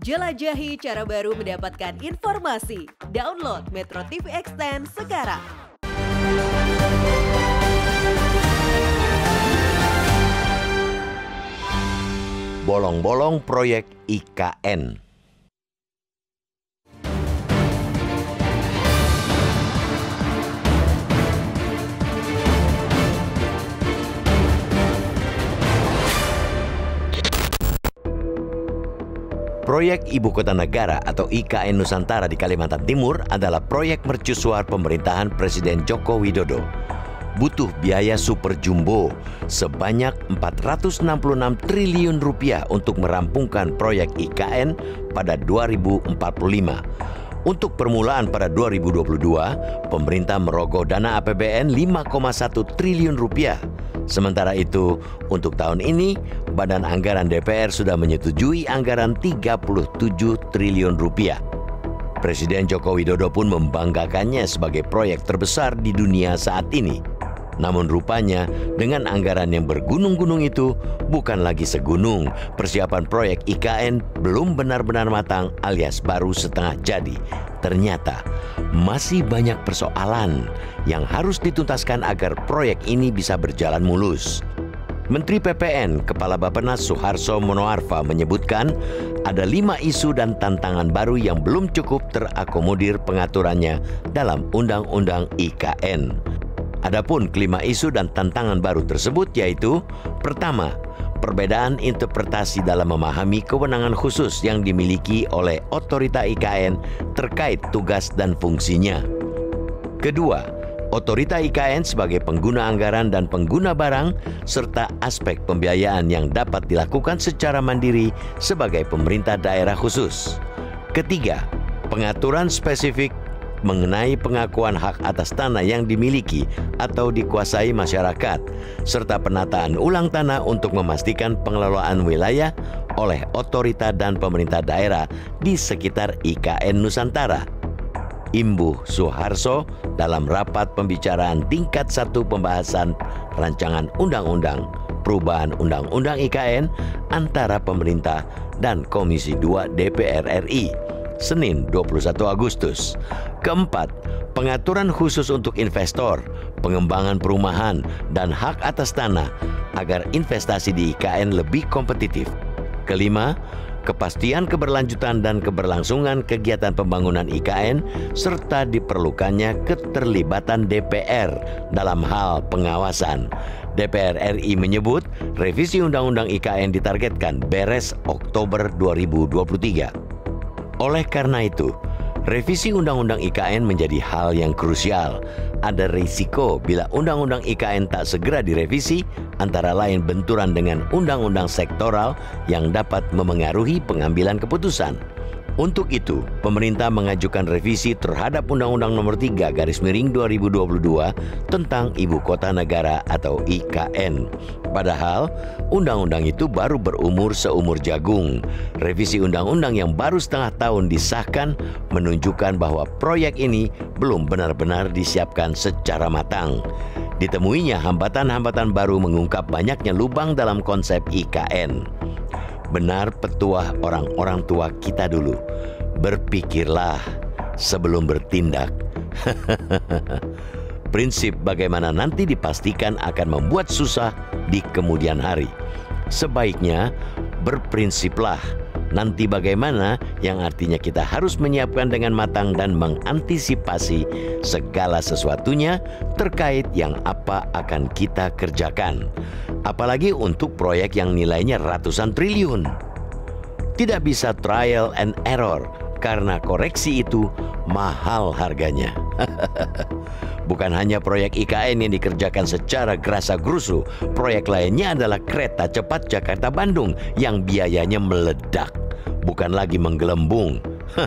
Jelajahi cara baru mendapatkan informasi. Download Metro TV Extend sekarang. Bolong-bolong proyek IKN. Proyek Ibu Kota Negara atau IKN Nusantara di Kalimantan Timur adalah proyek mercusuar pemerintahan Presiden Joko Widodo. Butuh biaya super jumbo sebanyak 466 triliun rupiah untuk merampungkan proyek IKN pada 2045. Untuk permulaan pada 2022, pemerintah merogoh dana APBN 5,1 triliun rupiah. Sementara itu, untuk tahun ini, Badan Anggaran DPR sudah menyetujui anggaran 37 triliun rupiah. Presiden Joko Widodo pun membanggakannya sebagai proyek terbesar di dunia saat ini. Namun rupanya dengan anggaran yang bergunung-gunung itu bukan lagi segunung. Persiapan proyek IKN belum benar-benar matang alias baru setengah jadi. Ternyata masih banyak persoalan yang harus dituntaskan agar proyek ini bisa berjalan mulus. Menteri PPN Kepala Bappenas Suharso Monoarfa menyebutkan ada lima isu dan tantangan baru yang belum cukup terakomodir pengaturannya dalam Undang-Undang IKN. Adapun kelima isu dan tantangan baru tersebut yaitu pertama, perbedaan interpretasi dalam memahami kewenangan khusus yang dimiliki oleh otorita IKN terkait tugas dan fungsinya. Kedua, otorita IKN sebagai pengguna anggaran dan pengguna barang, serta aspek pembiayaan yang dapat dilakukan secara mandiri sebagai pemerintah daerah khusus. Ketiga, pengaturan spesifik mengenai pengakuan hak atas tanah yang dimiliki atau dikuasai masyarakat, serta penataan ulang tanah untuk memastikan pengelolaan wilayah oleh otorita dan pemerintah daerah di sekitar IKN Nusantara. Imbu Suharso dalam rapat pembicaraan tingkat satu pembahasan rancangan undang-undang perubahan undang-undang IKN antara pemerintah dan Komisi 2 DPR RI Senin 21 Agustus. Keempat, pengaturan khusus untuk investor, pengembangan perumahan, dan hak atas tanah agar investasi di IKN lebih kompetitif. Kelima, kepastian keberlanjutan dan keberlangsungan kegiatan pembangunan IKN serta diperlukannya keterlibatan DPR dalam hal pengawasan. DPR RI menyebut revisi Undang-Undang IKN ditargetkan beres Oktober 2023. Oleh karena itu, revisi Undang-Undang IKN menjadi hal yang krusial. Ada risiko bila Undang-Undang IKN tak segera direvisi, antara lain benturan dengan undang-undang sektoral yang dapat memengaruhi pengambilan keputusan. Untuk itu, pemerintah mengajukan revisi terhadap Undang-Undang Nomor 3 Garis Miring 2022 tentang Ibu Kota Negara atau IKN. Padahal, undang-undang itu baru berumur seumur jagung. Revisi undang-undang yang baru setengah tahun disahkan menunjukkan bahwa proyek ini belum benar-benar disiapkan secara matang. Ditemuinya hambatan-hambatan baru mengungkap banyaknya lubang dalam konsep IKN benar petuah orang-orang tua kita dulu. Berpikirlah sebelum bertindak. Prinsip bagaimana nanti dipastikan akan membuat susah di kemudian hari. Sebaiknya berprinsiplah nanti bagaimana yang artinya kita harus menyiapkan dengan matang dan mengantisipasi segala sesuatunya terkait yang apa akan kita kerjakan. Apalagi untuk proyek yang nilainya ratusan triliun. Tidak bisa trial and error karena koreksi itu mahal harganya. Bukan hanya proyek IKN yang dikerjakan secara gerasa gerusu, proyek lainnya adalah kereta cepat Jakarta-Bandung yang biayanya meledak, bukan lagi menggelembung.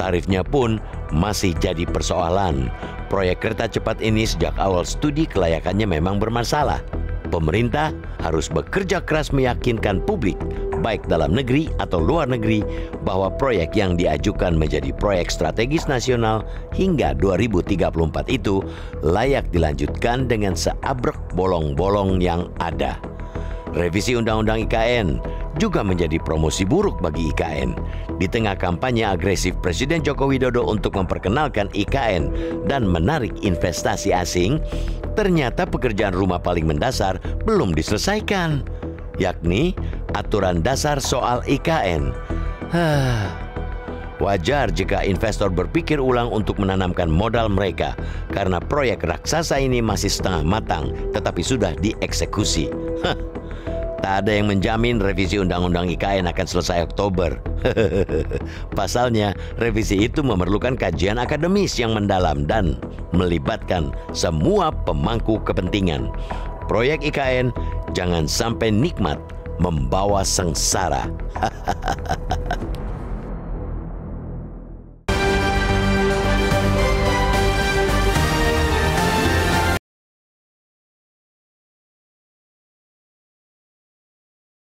Tarifnya pun masih jadi persoalan. Proyek kereta cepat ini sejak awal studi kelayakannya memang bermasalah. Pemerintah harus bekerja keras meyakinkan publik baik dalam negeri atau luar negeri bahwa proyek yang diajukan menjadi proyek strategis nasional hingga 2034 itu layak dilanjutkan dengan seabrek bolong-bolong yang ada. Revisi Undang-Undang IKN juga menjadi promosi buruk bagi IKN. Di tengah kampanye agresif Presiden Joko Widodo untuk memperkenalkan IKN dan menarik investasi asing, ternyata pekerjaan rumah paling mendasar belum diselesaikan, yakni aturan dasar soal IKN. Wajar jika investor berpikir ulang untuk menanamkan modal mereka karena proyek raksasa ini masih setengah matang tetapi sudah dieksekusi. Tak ada yang menjamin revisi Undang-Undang IKN akan selesai Oktober. Pasalnya, revisi itu memerlukan kajian akademis yang mendalam dan melibatkan semua pemangku kepentingan. Proyek IKN jangan sampai nikmat membawa sengsara.